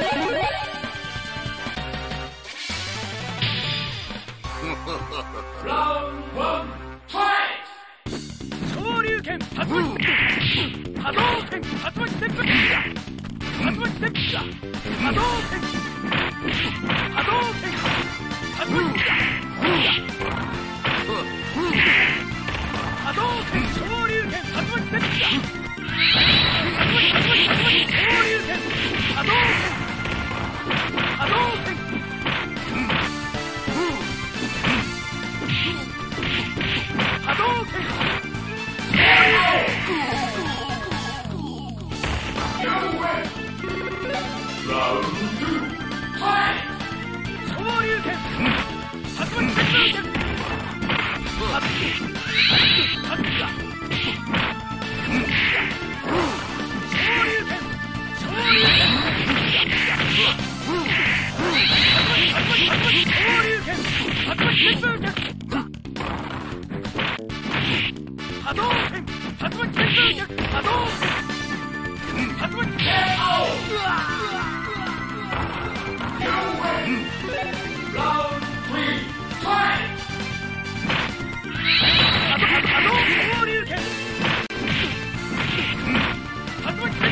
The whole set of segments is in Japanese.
Yeah.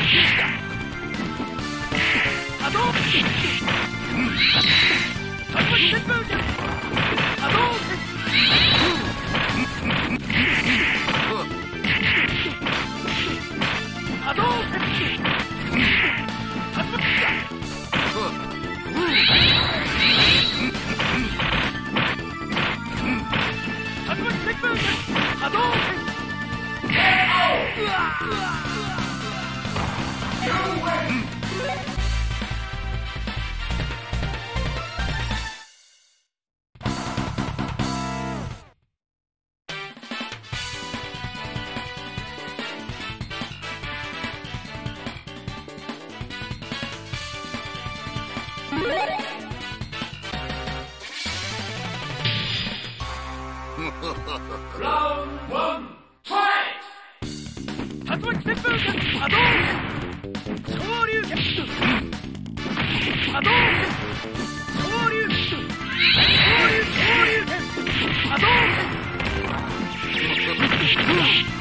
うわ Two Huh?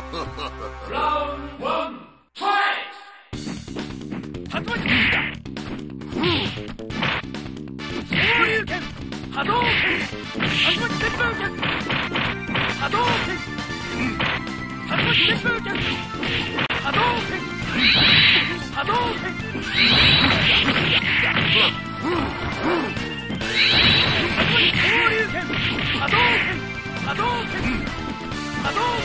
Round one, fight! 発動機だ。昇竜拳、波動拳、発動機旋風拳、波動拳、発動機旋風拳、波動拳、波動拳、発動機昇竜拳、波動拳、波動拳。Yeah.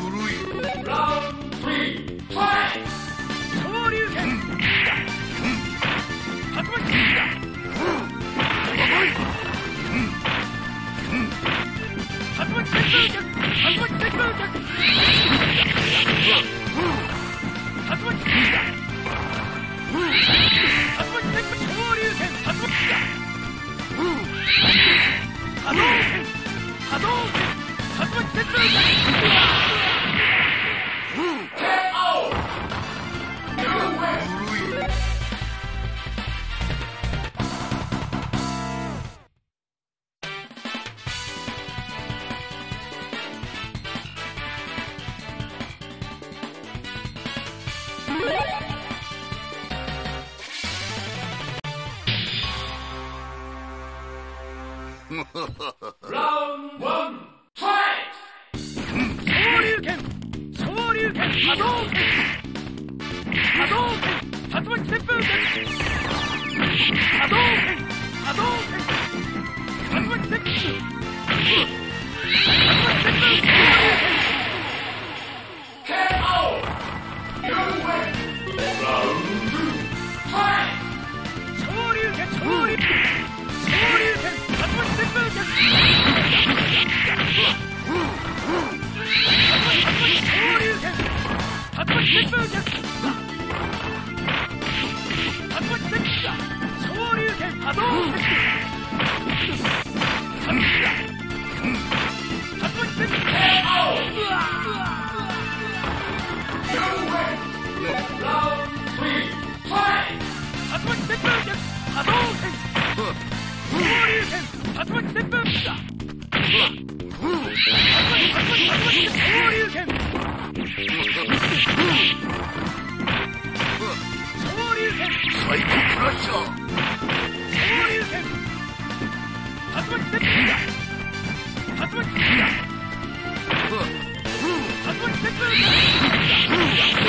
古い。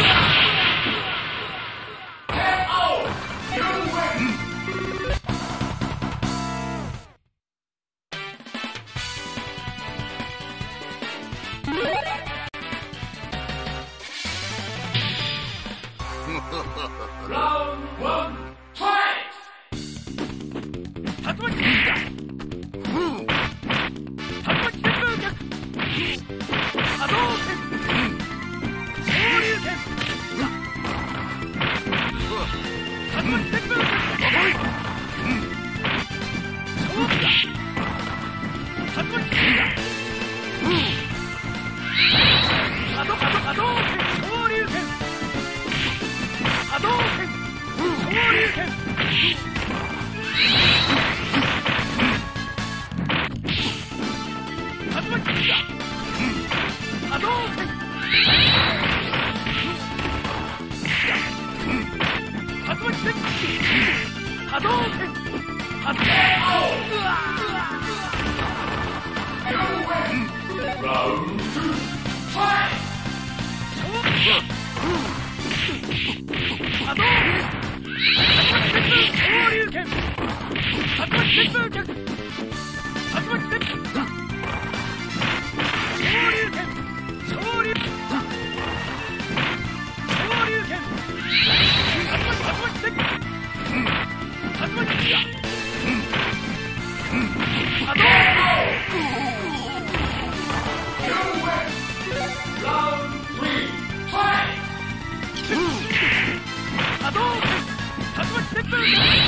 Yeah! Boom!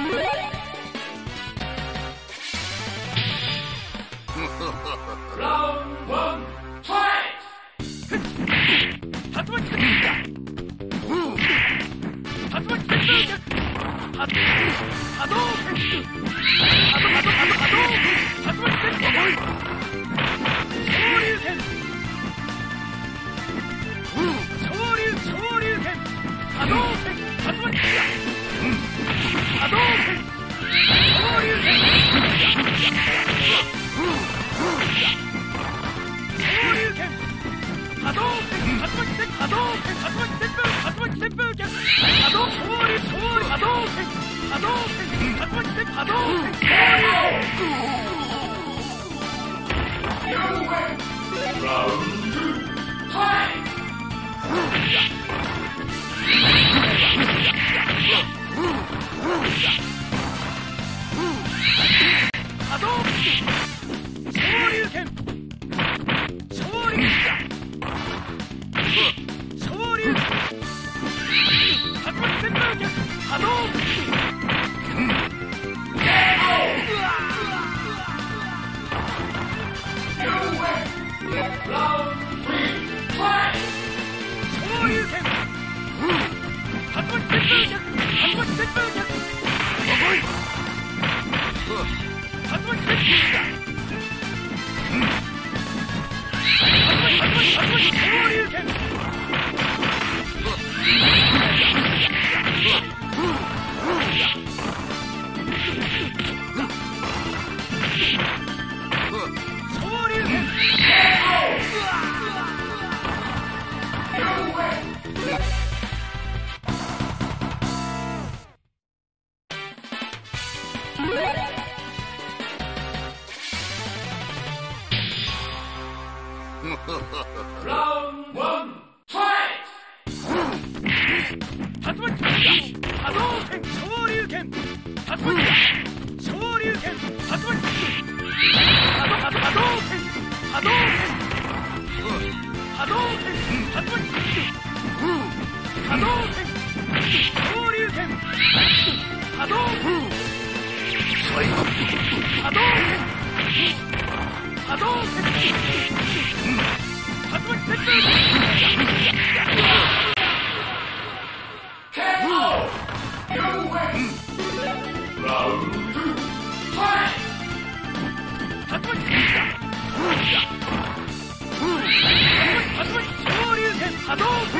波動波動波動波動波動波動拳交流拳波動拳